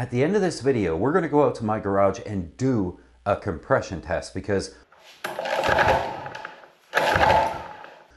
At the end of this video, we're going to go out to my garage and do a compression test because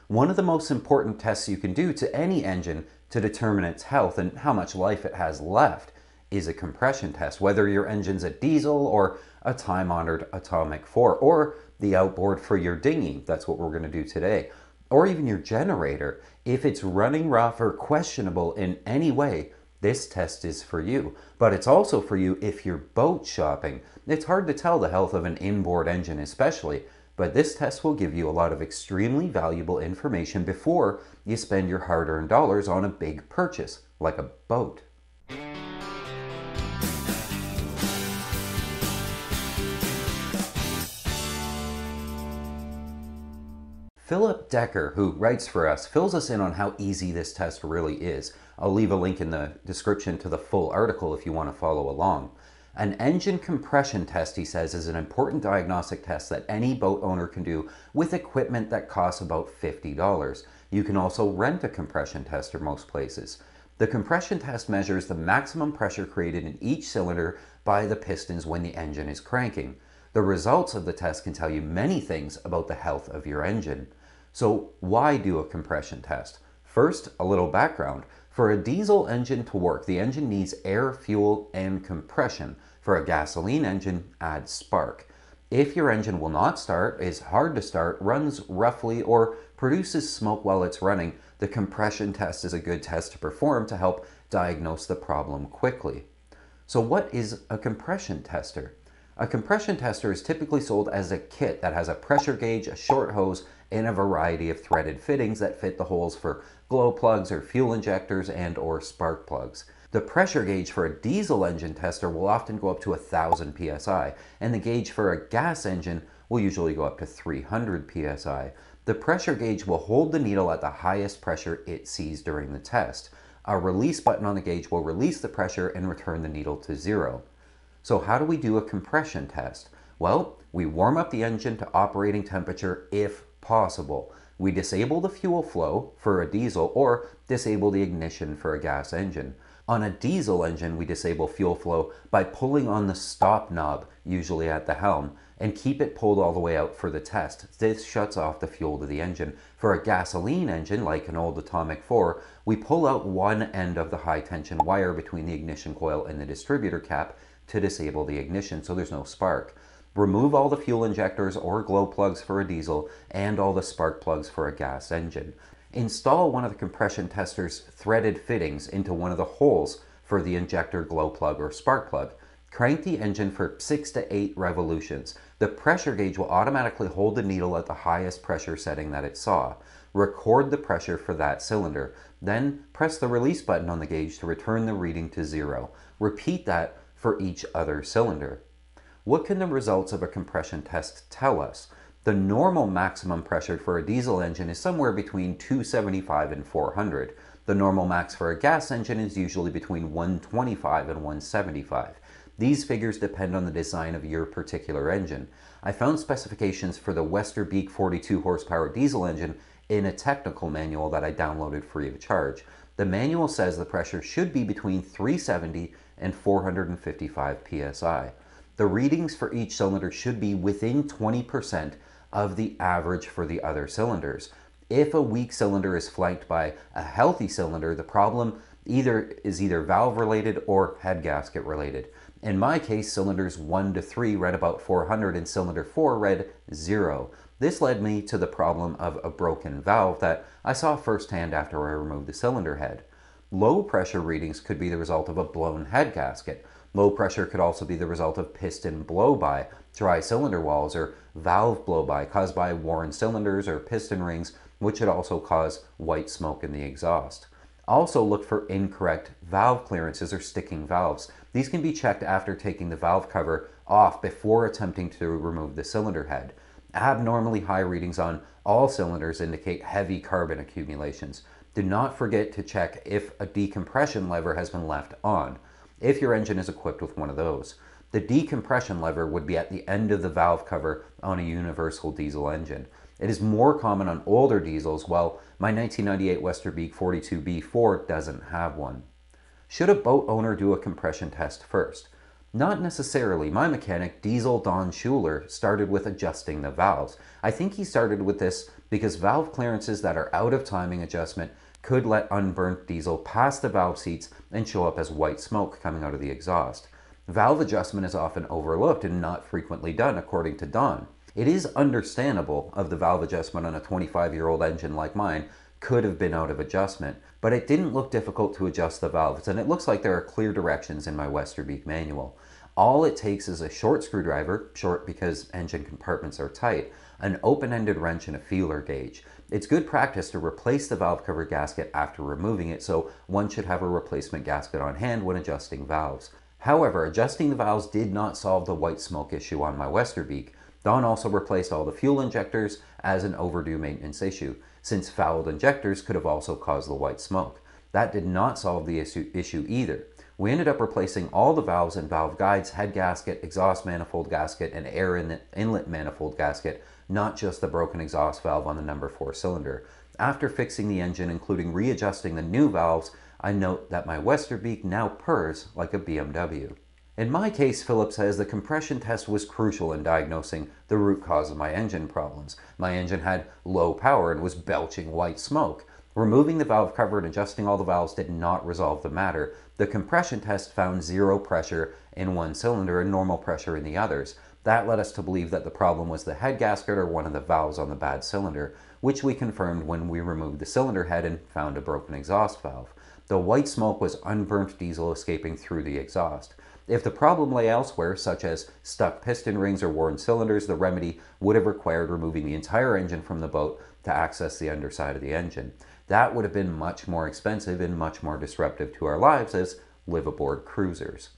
one of the most important tests you can do to any engine to determine its health and how much life it has left is a compression test, whether your engine's a diesel or a time-honored Atomic 4 or the outboard for your dinghy. That's what we're going to do today. Or even your generator. If it's running rough or questionable in any way, this test is for you, but it's also for you if you're boat shopping. It's hard to tell the health of an inboard engine especially, but this test will give you a lot of extremely valuable information before you spend your hard-earned dollars on a big purchase, like a boat. Philip Decker, who writes for us, fills us in on how easy this test really is. I'll leave a link in the description to the full article if you want to follow along. An engine compression test, he says, is an important diagnostic test that any boat owner can do with equipment that costs about $50. You can also rent a compression tester most places. The compression test measures the maximum pressure created in each cylinder by the pistons when the engine is cranking. The results of the test can tell you many things about the health of your engine. So why do a compression test? First, a little background. For a diesel engine to work, the engine needs air, fuel, and compression. For a gasoline engine, add spark. If your engine will not start, is hard to start, runs roughly, or produces smoke while it's running, the compression test is a good test to perform to help diagnose the problem quickly. So what is a compression tester? A compression tester is typically sold as a kit that has a pressure gauge, a short hose, and a variety of threaded fittings that fit the holes for glow plugs or fuel injectors and or spark plugs. The pressure gauge for a diesel engine tester will often go up to 1000 psi, and the gauge for a gas engine will usually go up to 300 psi. The pressure gauge will hold the needle at the highest pressure it sees during the test. A release button on the gauge will release the pressure and return the needle to zero. So how do we do a compression test? Well, we warm up the engine to operating temperature if possible. We disable the fuel flow for a diesel or disable the ignition for a gas engine. On a diesel engine, we disable fuel flow by pulling on the stop knob, usually at the helm, and keep it pulled all the way out for the test. This shuts off the fuel to the engine. For a gasoline engine, like an old Atomic 4, we pull out one end of the high tension wire between the ignition coil and the distributor cap to disable the ignition so there's no spark. Remove all the fuel injectors or glow plugs for a diesel and all the spark plugs for a gas engine. Install one of the compression tester's threaded fittings into one of the holes for the injector glow plug or spark plug. Crank the engine for 6 to 8 revolutions. The pressure gauge will automatically hold the needle at the highest pressure setting that it saw. Record the pressure for that cylinder. Then press the release button on the gauge to return the reading to zero. Repeat that for each other cylinder. What can the results of a compression test tell us? The normal maximum pressure for a diesel engine is somewhere between 275 and 400. The normal max for a gas engine is usually between 125 and 175. These figures depend on the design of your particular engine. I found specifications for the Westerbeke 42 horsepower diesel engine in a technical manual that I downloaded free of charge. The manual says the pressure should be between 370 and 455 psi the readings for each cylinder should be within 20% of the average for the other cylinders. If a weak cylinder is flanked by a healthy cylinder, the problem either is either valve related or head gasket related. In my case, cylinders 1 to 3 read about 400 and cylinder 4 read 0. This led me to the problem of a broken valve that I saw firsthand after I removed the cylinder head. Low pressure readings could be the result of a blown head gasket. Low pressure could also be the result of piston blow-by, dry cylinder walls, or valve blow-by caused by worn cylinders or piston rings, which could also cause white smoke in the exhaust. Also look for incorrect valve clearances or sticking valves. These can be checked after taking the valve cover off before attempting to remove the cylinder head. Abnormally high readings on all cylinders indicate heavy carbon accumulations. Do not forget to check if a decompression lever has been left on if your engine is equipped with one of those. The decompression lever would be at the end of the valve cover on a universal diesel engine. It is more common on older diesels, while my 1998 Westerbeke 42B4 doesn't have one. Should a boat owner do a compression test first? Not necessarily. My mechanic, Diesel Don Schuler, started with adjusting the valves. I think he started with this because valve clearances that are out of timing adjustment could let unburnt diesel pass the valve seats and show up as white smoke coming out of the exhaust. Valve adjustment is often overlooked and not frequently done, according to Don. It is understandable of the valve adjustment on a 25 year old engine like mine could have been out of adjustment, but it didn't look difficult to adjust the valves, and it looks like there are clear directions in my Westerbeke manual. All it takes is a short screwdriver, short because engine compartments are tight, an open-ended wrench and a feeler gauge. It's good practice to replace the valve cover gasket after removing it, so one should have a replacement gasket on hand when adjusting valves. However, adjusting the valves did not solve the white smoke issue on my Westerbeke. Don also replaced all the fuel injectors as an overdue maintenance issue, since fouled injectors could have also caused the white smoke. That did not solve the issue either. We ended up replacing all the valves and valve guides, head gasket, exhaust manifold gasket, and air inlet manifold gasket, not just the broken exhaust valve on the number 4 cylinder. After fixing the engine, including readjusting the new valves, I note that my Westerbeke now purrs like a BMW. In my case, Phillips says the compression test was crucial in diagnosing the root cause of my engine problems. My engine had low power and was belching white smoke. Removing the valve cover and adjusting all the valves did not resolve the matter. The compression test found zero pressure in one cylinder and normal pressure in the others. That led us to believe that the problem was the head gasket or one of the valves on the bad cylinder, which we confirmed when we removed the cylinder head and found a broken exhaust valve. The white smoke was unburnt diesel escaping through the exhaust. If the problem lay elsewhere, such as stuck piston rings or worn cylinders, the remedy would have required removing the entire engine from the boat to access the underside of the engine that would have been much more expensive and much more disruptive to our lives as live aboard cruisers.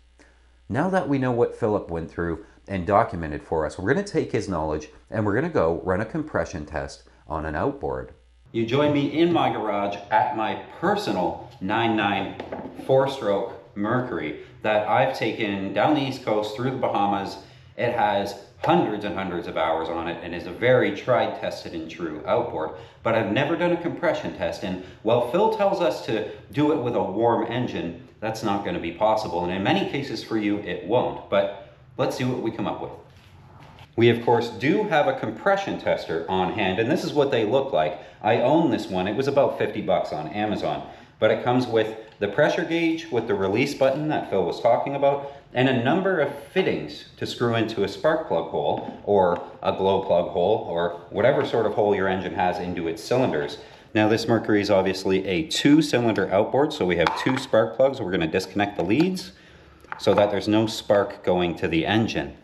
Now that we know what Philip went through and documented for us, we're going to take his knowledge and we're going to go run a compression test on an outboard. You join me in my garage at my personal 99 four-stroke Mercury that I've taken down the East Coast through the Bahamas. It has hundreds and hundreds of hours on it and is a very tried, tested, and true outboard. But I've never done a compression test, and while Phil tells us to do it with a warm engine, that's not going to be possible. And in many cases for you, it won't. But let's see what we come up with. We, of course, do have a compression tester on hand, and this is what they look like. I own this one. It was about 50 bucks on Amazon, but it comes with the pressure gauge with the release button that Phil was talking about, and a number of fittings to screw into a spark plug hole or a glow plug hole or whatever sort of hole your engine has into its cylinders. Now this Mercury is obviously a two cylinder outboard, so we have two spark plugs. We're gonna disconnect the leads so that there's no spark going to the engine.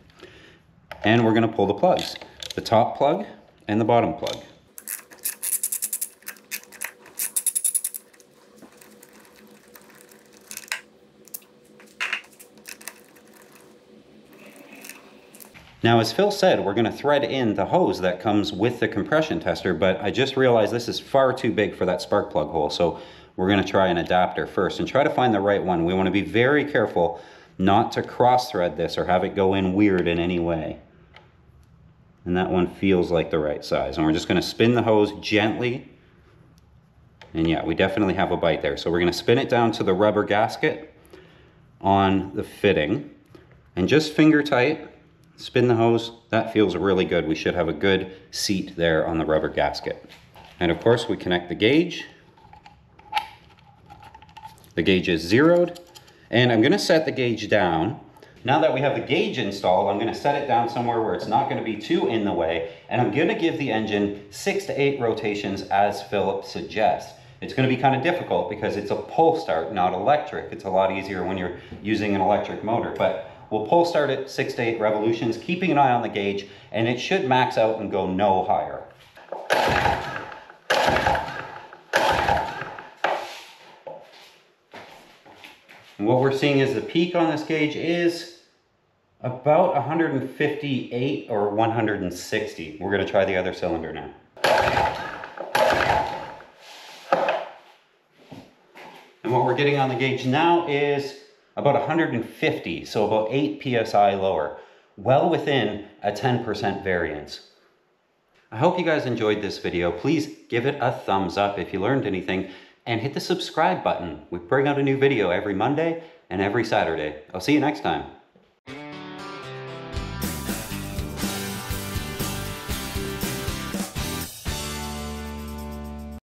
And we're gonna pull the plugs, the top plug and the bottom plug. Now, as Phil said, we're gonna thread in the hose that comes with the compression tester, but I just realized this is far too big for that spark plug hole, so we're gonna try an adapter first and try to find the right one. We wanna be very careful not to cross thread this or have it go in weird in any way. And that one feels like the right size. And we're just gonna spin the hose gently. And yeah, we definitely have a bite there. So we're gonna spin it down to the rubber gasket on the fitting and just finger tight spin the hose, that feels really good. We should have a good seat there on the rubber gasket. And of course we connect the gauge. The gauge is zeroed and I'm gonna set the gauge down. Now that we have the gauge installed, I'm gonna set it down somewhere where it's not gonna be too in the way and I'm gonna give the engine six to eight rotations as Philip suggests. It's gonna be kind of difficult because it's a pull start, not electric. It's a lot easier when you're using an electric motor, but We'll pull start at six to eight revolutions, keeping an eye on the gauge, and it should max out and go no higher. And what we're seeing is the peak on this gauge is about 158 or 160. We're gonna try the other cylinder now. And what we're getting on the gauge now is about 150, so about 8 psi lower, well within a 10% variance. I hope you guys enjoyed this video. Please give it a thumbs up if you learned anything. And hit the subscribe button. We bring out a new video every Monday and every Saturday. I'll see you next time.